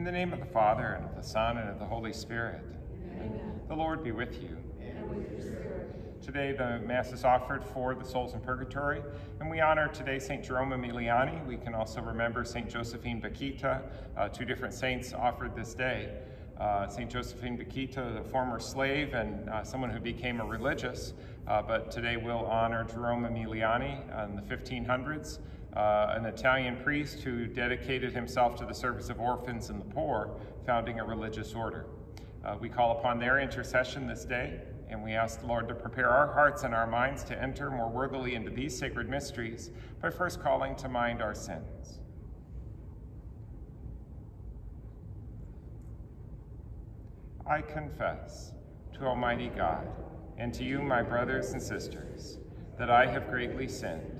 In the name of the Father, and of the Son, and of the Holy Spirit. Amen. The Lord be with you. With. Today the Mass is offered for the souls in purgatory, and we honor today St. Jerome Emiliani. We can also remember St. Josephine Bakhita, uh, two different saints offered this day. Uh, St. Josephine Bakhita, the former slave and uh, someone who became a religious, uh, but today we'll honor Jerome Emiliani in the 1500s uh, an Italian priest who dedicated himself to the service of orphans and the poor, founding a religious order. Uh, we call upon their intercession this day, and we ask the Lord to prepare our hearts and our minds to enter more worthily into these sacred mysteries by first calling to mind our sins. I confess to Almighty God and to you, my brothers and sisters, that I have greatly sinned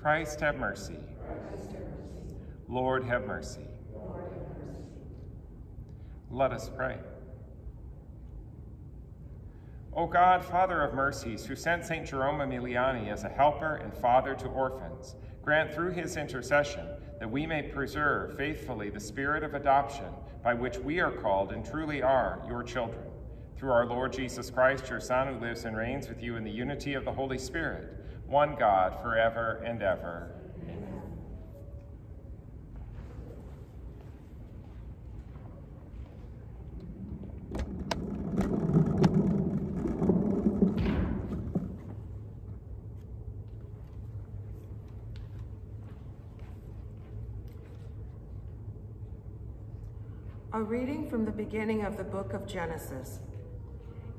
Christ have mercy. Lord have mercy. Lord have mercy. Let us pray. O God, Father of mercies, who sent St. Jerome Emiliani as a helper and father to orphans, grant through his intercession that we may preserve faithfully the spirit of adoption by which we are called and truly are your children. Through our Lord Jesus Christ, your Son, who lives and reigns with you in the unity of the Holy Spirit, one God, forever and ever. A reading from the beginning of the book of Genesis.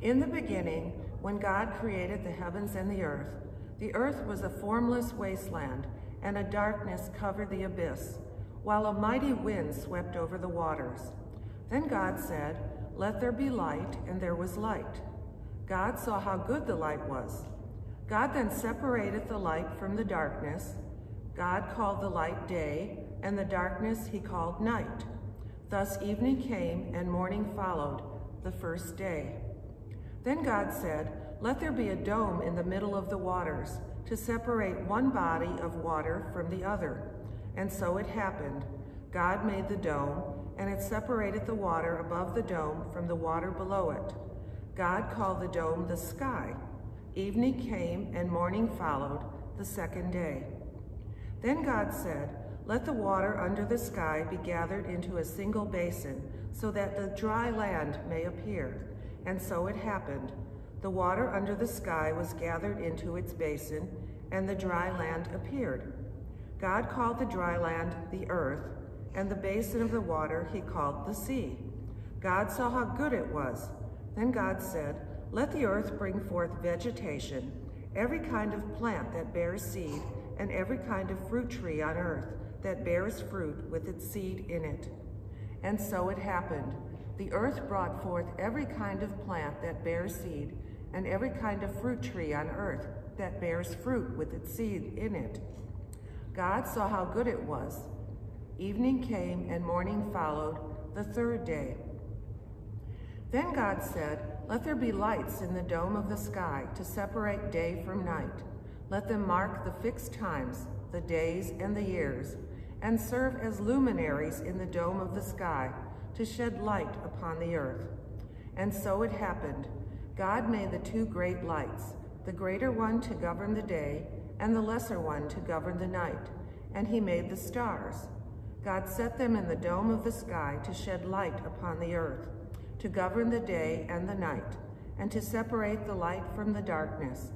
In the beginning, when God created the heavens and the earth, the earth was a formless wasteland, and a darkness covered the abyss, while a mighty wind swept over the waters. Then God said, Let there be light, and there was light. God saw how good the light was. God then separated the light from the darkness. God called the light day, and the darkness he called night. Thus evening came, and morning followed, the first day. Then God said, let there be a dome in the middle of the waters to separate one body of water from the other. And so it happened. God made the dome, and it separated the water above the dome from the water below it. God called the dome the sky. Evening came, and morning followed, the second day. Then God said, Let the water under the sky be gathered into a single basin, so that the dry land may appear. And so it happened. The water under the sky was gathered into its basin, and the dry land appeared. God called the dry land the earth, and the basin of the water he called the sea. God saw how good it was. Then God said, Let the earth bring forth vegetation, every kind of plant that bears seed, and every kind of fruit tree on earth that bears fruit with its seed in it. And so it happened. The earth brought forth every kind of plant that bears seed, and every kind of fruit tree on earth that bears fruit with its seed in it. God saw how good it was. Evening came and morning followed, the third day. Then God said, Let there be lights in the dome of the sky to separate day from night. Let them mark the fixed times, the days and the years, and serve as luminaries in the dome of the sky to shed light upon the earth. And so it happened. God made the two great lights, the greater one to govern the day, and the lesser one to govern the night. And he made the stars. God set them in the dome of the sky to shed light upon the earth, to govern the day and the night, and to separate the light from the darkness.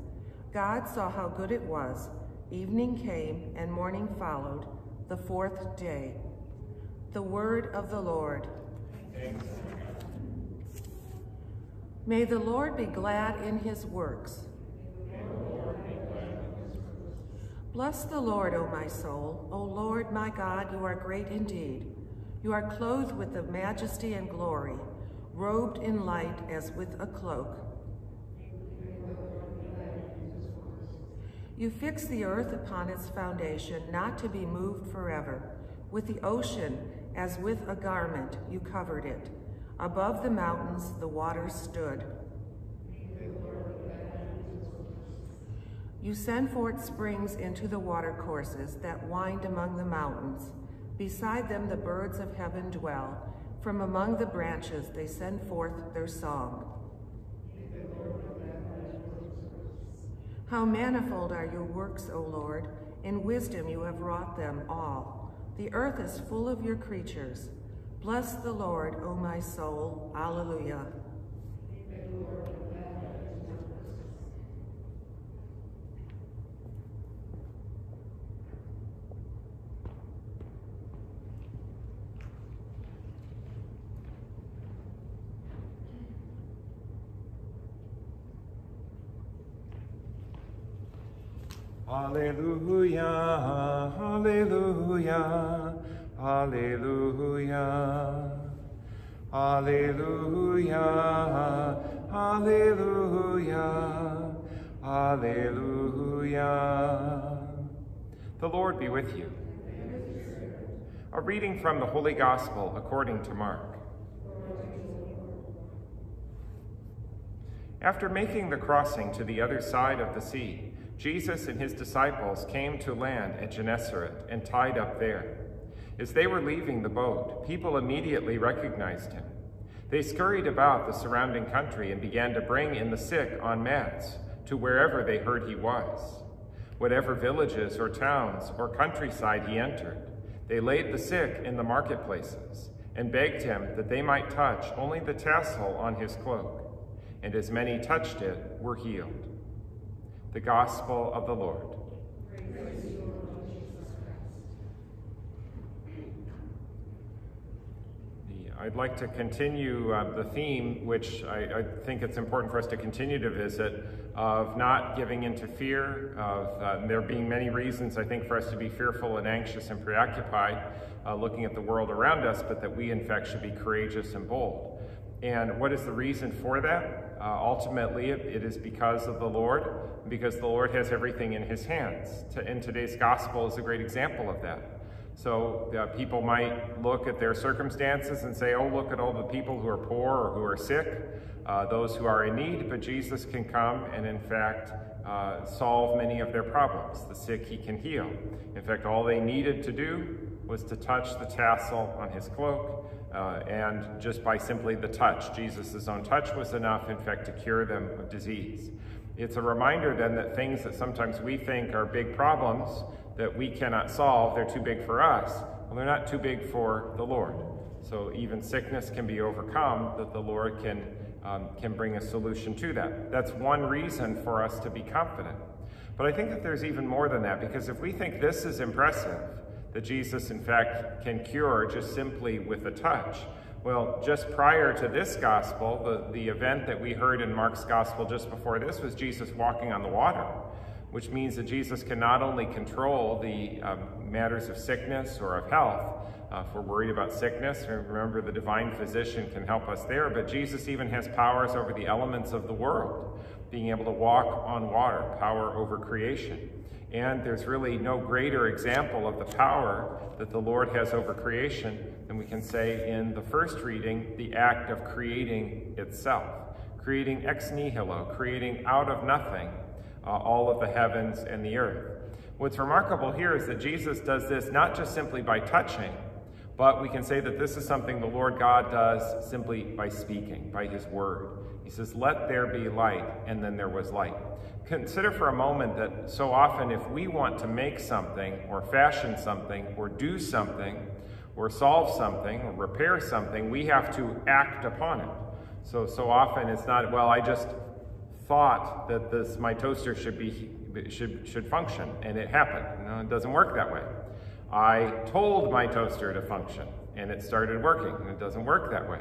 God saw how good it was. Evening came and morning followed, the fourth day. The word of the Lord. Thanks. May the Lord be glad in his works. Bless the Lord, O my soul. O Lord, my God, you are great indeed. You are clothed with the majesty and glory, robed in light as with a cloak. You fix the earth upon its foundation, not to be moved forever. With the ocean as with a garment, you covered it. Above the mountains, the waters stood. You send forth springs into the watercourses that wind among the mountains. Beside them, the birds of heaven dwell. From among the branches, they send forth their song. How manifold are your works, O Lord! In wisdom you have wrought them all. The earth is full of your creatures. Bless the Lord, O my soul. Alleluia. Alleluia, Alleluia, Alleluia. Alleluia, Alleluia, Alleluia. The Lord be with you. A reading from the Holy Gospel according to Mark. After making the crossing to the other side of the sea, Jesus and his disciples came to land at Gennesaret and tied up there. As they were leaving the boat, people immediately recognized him. They scurried about the surrounding country and began to bring in the sick on mats to wherever they heard he was. Whatever villages or towns or countryside he entered, they laid the sick in the marketplaces and begged him that they might touch only the tassel on his cloak. And as many touched it were healed. The Gospel of the Lord. I'd like to continue uh, the theme, which I, I, think it's important for us to continue to visit, of not giving into fear, of uh, there being many reasons, I think, for us to be fearful and anxious and preoccupied, uh, looking at the world around us, but that we, in fact, should be courageous and bold. And what is the reason for that? Uh, ultimately, it, it is because of the Lord, because the Lord has everything in his hands. To, and today's gospel is a great example of that. So uh, people might look at their circumstances and say, oh, look at all the people who are poor or who are sick, uh, those who are in need, but Jesus can come and in fact uh, solve many of their problems. The sick he can heal. In fact, all they needed to do was to touch the tassel on his cloak, uh, and just by simply the touch, Jesus' own touch was enough, in fact, to cure them of disease. It's a reminder then that things that sometimes we think are big problems that we cannot solve, they're too big for us. Well, they're not too big for the Lord. So even sickness can be overcome, that the Lord can, um, can bring a solution to that. That's one reason for us to be confident. But I think that there's even more than that, because if we think this is impressive, that Jesus, in fact, can cure just simply with a touch, well, just prior to this gospel, the, the event that we heard in Mark's gospel just before this was Jesus walking on the water which means that Jesus can not only control the um, matters of sickness or of health, uh, if we're worried about sickness, remember the divine physician can help us there, but Jesus even has powers over the elements of the world, being able to walk on water, power over creation. And there's really no greater example of the power that the Lord has over creation than we can say in the first reading, the act of creating itself, creating ex nihilo, creating out of nothing, uh, all of the heavens and the earth. What's remarkable here is that Jesus does this not just simply by touching, but we can say that this is something the Lord God does simply by speaking, by his word. He says, let there be light, and then there was light. Consider for a moment that so often if we want to make something, or fashion something, or do something, or solve something, or repair something, we have to act upon it. So, so often it's not, well, I just thought that this my toaster should be should should function, and it happened. No, it doesn't work that way. I told my toaster to function, and it started working, and it doesn't work that way.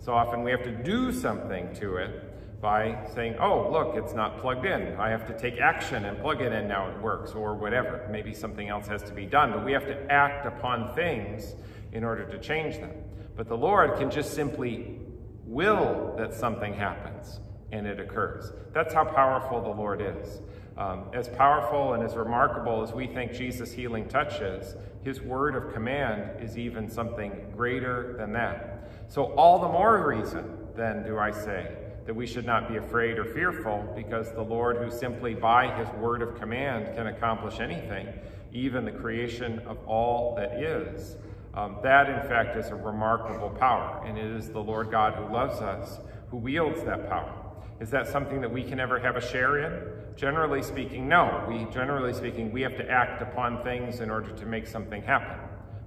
So often we have to do something to it by saying, oh, look, it's not plugged in. I have to take action and plug it in, now it works, or whatever. Maybe something else has to be done, but we have to act upon things in order to change them. But the Lord can just simply will that something happens and it occurs. That's how powerful the Lord is. Um, as powerful and as remarkable as we think Jesus' healing touch is, his word of command is even something greater than that. So, all the more reason, then, do I say, that we should not be afraid or fearful because the Lord, who simply by his word of command can accomplish anything, even the creation of all that is. Um, that, in fact, is a remarkable power, and it is the Lord God who loves us who wields that power. Is that something that we can ever have a share in? Generally speaking, no. We, generally speaking, we have to act upon things in order to make something happen,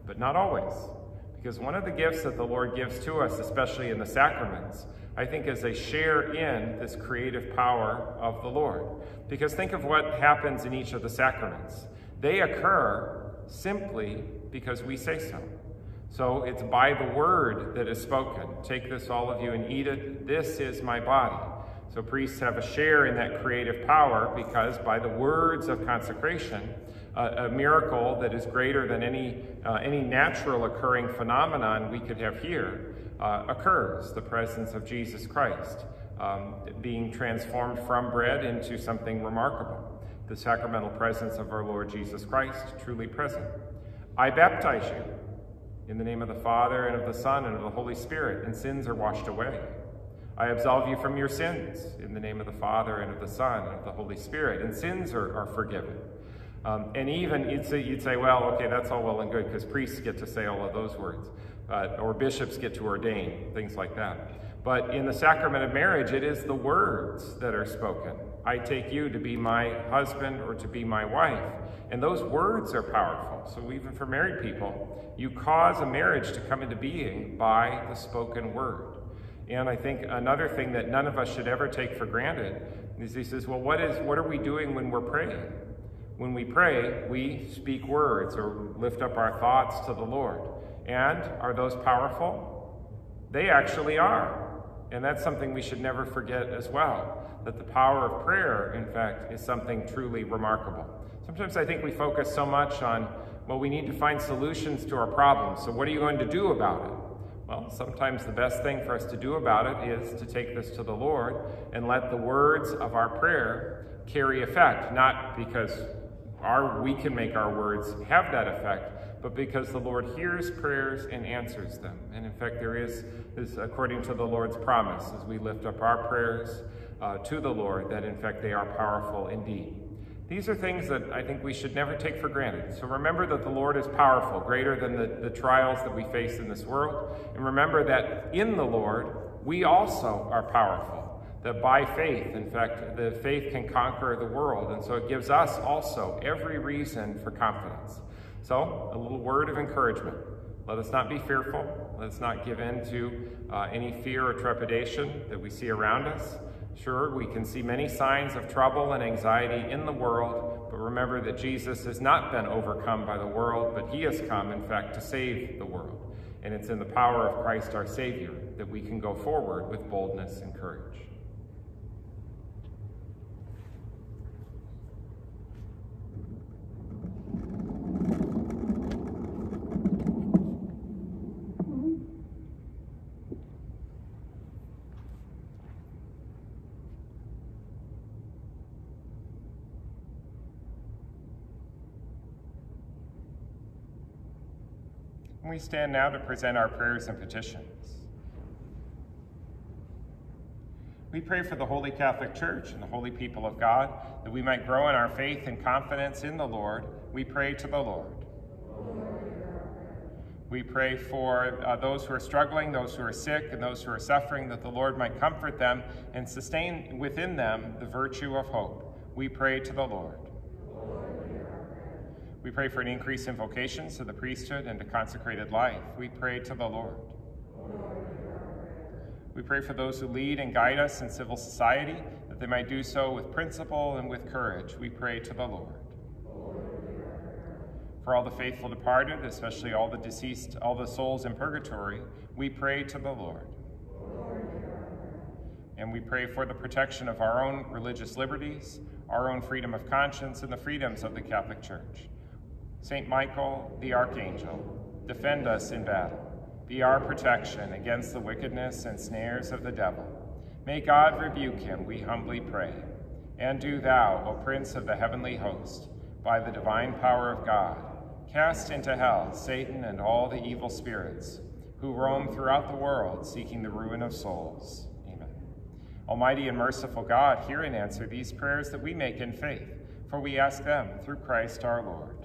but not always. Because one of the gifts that the Lord gives to us, especially in the sacraments, I think is a share in this creative power of the Lord. Because think of what happens in each of the sacraments. They occur simply because we say so. So it's by the word that is spoken. Take this, all of you, and eat it. This is my body. So priests have a share in that creative power because by the words of consecration, a miracle that is greater than any, uh, any natural occurring phenomenon we could have here uh, occurs, the presence of Jesus Christ um, being transformed from bread into something remarkable, the sacramental presence of our Lord Jesus Christ truly present. I baptize you in the name of the Father and of the Son and of the Holy Spirit, and sins are washed away. I absolve you from your sins in the name of the Father and of the Son and of the Holy Spirit, and sins are, are forgiven. Um, and even you'd say, you'd say, well, okay, that's all well and good because priests get to say all of those words, uh, or bishops get to ordain, things like that. But in the sacrament of marriage, it is the words that are spoken. I take you to be my husband or to be my wife. And those words are powerful. So even for married people, you cause a marriage to come into being by the spoken word. And I think another thing that none of us should ever take for granted is he says, well, what is what are we doing when we're praying? When we pray, we speak words or lift up our thoughts to the Lord. And are those powerful? They actually are. And that's something we should never forget as well. That the power of prayer, in fact, is something truly remarkable. Sometimes I think we focus so much on, well, we need to find solutions to our problems. So what are you going to do about it? Well, sometimes the best thing for us to do about it is to take this to the Lord and let the words of our prayer carry effect, not because our, we can make our words have that effect, but because the Lord hears prayers and answers them. And in fact, there is, is according to the Lord's promise, as we lift up our prayers uh, to the Lord, that in fact they are powerful indeed. These are things that I think we should never take for granted. So remember that the Lord is powerful, greater than the, the trials that we face in this world. And remember that in the Lord, we also are powerful. That by faith, in fact, the faith can conquer the world. And so it gives us also every reason for confidence. So, a little word of encouragement. Let us not be fearful. Let us not give in to uh, any fear or trepidation that we see around us. Sure, we can see many signs of trouble and anxiety in the world, but remember that Jesus has not been overcome by the world, but he has come, in fact, to save the world. And it's in the power of Christ our Savior that we can go forward with boldness and courage. We stand now to present our prayers and petitions. We pray for the Holy Catholic Church and the holy people of God, that we might grow in our faith and confidence in the Lord. We pray to the Lord. We pray for uh, those who are struggling, those who are sick, and those who are suffering, that the Lord might comfort them and sustain within them the virtue of hope. We pray to the Lord. We pray for an increase in vocations to the priesthood and to consecrated life. We pray to the Lord. We pray for those who lead and guide us in civil society, that they might do so with principle and with courage. We pray to the Lord. For all the faithful departed, especially all the deceased, all the souls in purgatory, we pray to the Lord. and we pray for the protection of our own religious liberties, our own freedom of conscience, and the freedoms of the Catholic Church. St. Michael, the Archangel, defend us in battle. Be our protection against the wickedness and snares of the devil. May God rebuke him, we humbly pray. And do thou, O Prince of the heavenly host, by the divine power of God, cast into hell Satan and all the evil spirits who roam throughout the world seeking the ruin of souls. Amen. Almighty and merciful God, hear and answer these prayers that we make in faith, for we ask them through Christ our Lord.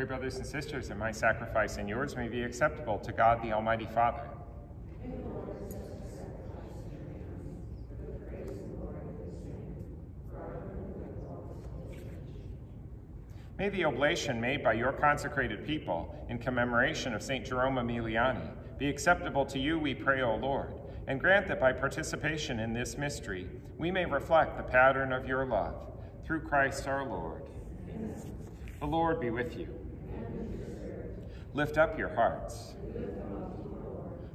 Pray, brothers and sisters, that my sacrifice and yours may be acceptable to God the Almighty Father. May the oblation made by your consecrated people in commemoration of St. Jerome Emiliani be acceptable to you, we pray, O Lord, and grant that by participation in this mystery we may reflect the pattern of your love. Through Christ our Lord. Amen. The Lord be with you. Lift up your hearts.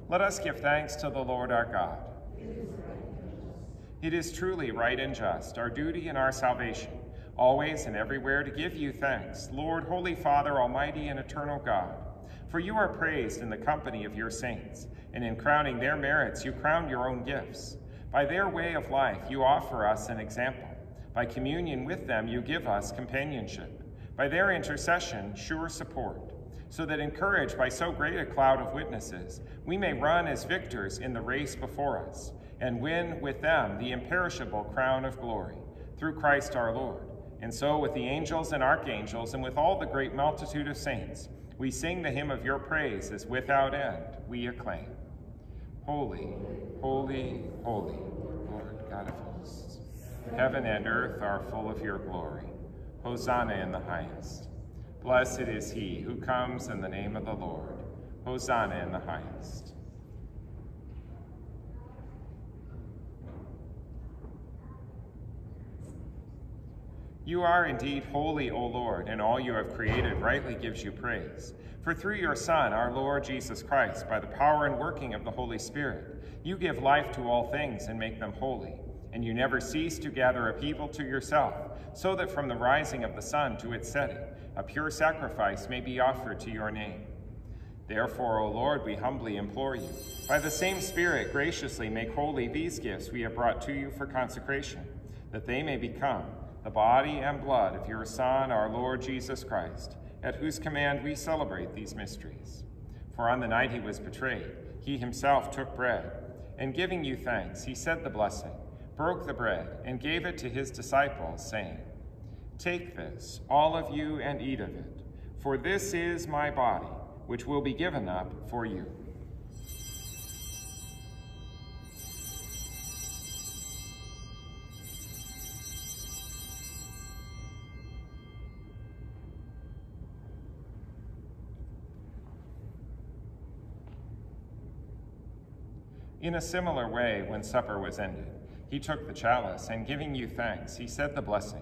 Let us give thanks to the Lord our God. It is truly right and just, our duty and our salvation, always and everywhere to give you thanks, Lord, Holy Father, Almighty and eternal God. For you are praised in the company of your saints, and in crowning their merits you crown your own gifts. By their way of life you offer us an example. By communion with them you give us companionship. By their intercession, sure support so that encouraged by so great a cloud of witnesses, we may run as victors in the race before us, and win with them the imperishable crown of glory, through Christ our Lord. And so, with the angels and archangels, and with all the great multitude of saints, we sing the hymn of your praise as without end we acclaim. Holy, holy, holy, Lord God of hosts. Heaven and earth are full of your glory. Hosanna in the highest. Blessed is he who comes in the name of the Lord. Hosanna in the highest. You are indeed holy, O Lord, and all you have created rightly gives you praise. For through your Son, our Lord Jesus Christ, by the power and working of the Holy Spirit, you give life to all things and make them holy. And you never cease to gather a people to yourself, so that from the rising of the sun to its setting, a pure sacrifice may be offered to your name. Therefore, O Lord, we humbly implore you, by the same Spirit, graciously make holy these gifts we have brought to you for consecration, that they may become the body and blood of your Son, our Lord Jesus Christ, at whose command we celebrate these mysteries. For on the night he was betrayed, he himself took bread, and giving you thanks, he said the blessing, broke the bread, and gave it to his disciples, saying, Take this, all of you, and eat of it, for this is my body, which will be given up for you. In a similar way, when supper was ended, he took the chalice, and giving you thanks, he said the blessing,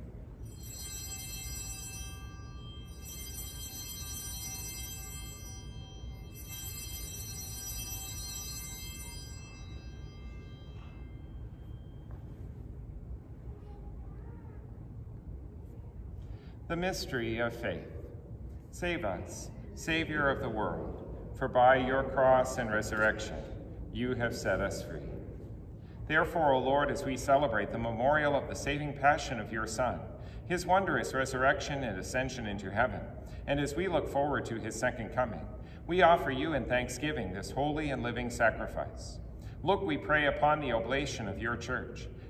The mystery of faith. Save us, Savior of the world, for by your cross and resurrection you have set us free. Therefore, O Lord, as we celebrate the memorial of the saving passion of your Son, his wondrous resurrection and ascension into heaven, and as we look forward to his second coming, we offer you in thanksgiving this holy and living sacrifice. Look, we pray, upon the oblation of your church,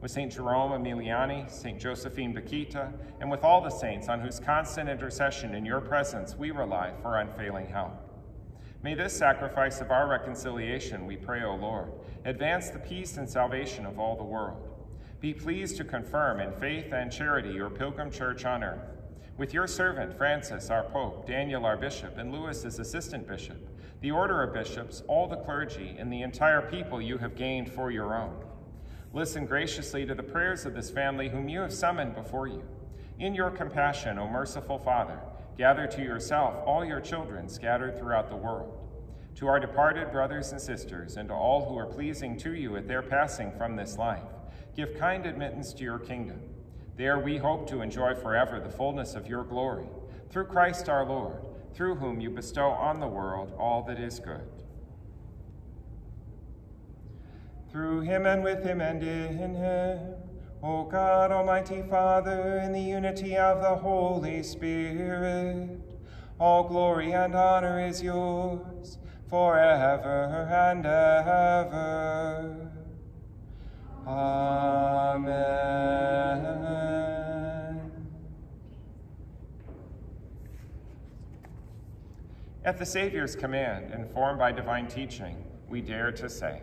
with St. Jerome Emiliani, St. Josephine Bakhita, and with all the saints on whose constant intercession in your presence we rely for unfailing help. May this sacrifice of our reconciliation, we pray, O Lord, advance the peace and salvation of all the world. Be pleased to confirm in faith and charity your pilgrim church on earth. With your servant Francis, our Pope, Daniel, our Bishop, and Louis, as Assistant Bishop, the order of bishops, all the clergy, and the entire people you have gained for your own. Listen graciously to the prayers of this family whom you have summoned before you. In your compassion, O merciful Father, gather to yourself all your children scattered throughout the world. To our departed brothers and sisters, and to all who are pleasing to you at their passing from this life, give kind admittance to your kingdom. There we hope to enjoy forever the fullness of your glory, through Christ our Lord, through whom you bestow on the world all that is good. Through him and with him and in him, O God, Almighty Father, in the unity of the Holy Spirit, all glory and honor is yours forever and ever. Amen. At the Savior's command, informed by divine teaching, we dare to say,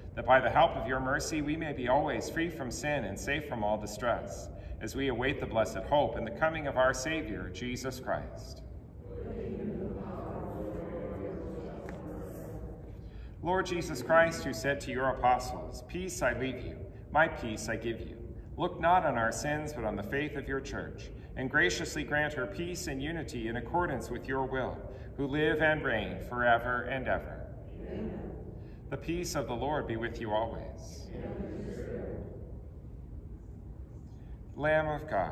that by the help of your mercy we may be always free from sin and safe from all distress, as we await the blessed hope and the coming of our Savior, Jesus Christ. Lord Jesus Christ, who said to your apostles, Peace I leave you, my peace I give you. Look not on our sins, but on the faith of your church, and graciously grant her peace and unity in accordance with your will, who live and reign forever and ever. Amen. The peace of the Lord be with you always. Lamb of God.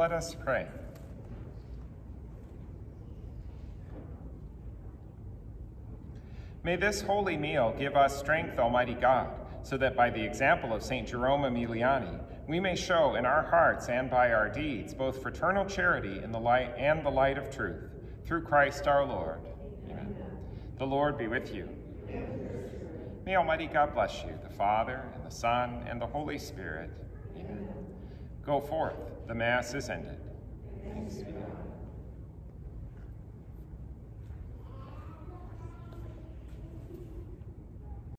Let us pray. May this holy meal give us strength, Almighty God, so that by the example of St. Jerome Emiliani, we may show in our hearts and by our deeds both fraternal charity in the light and the light of truth. Through Christ our Lord. Amen. The Lord be with you. May Almighty God bless you, the Father, and the Son, and the Holy Spirit. Amen. Go forth. The Mass is ended.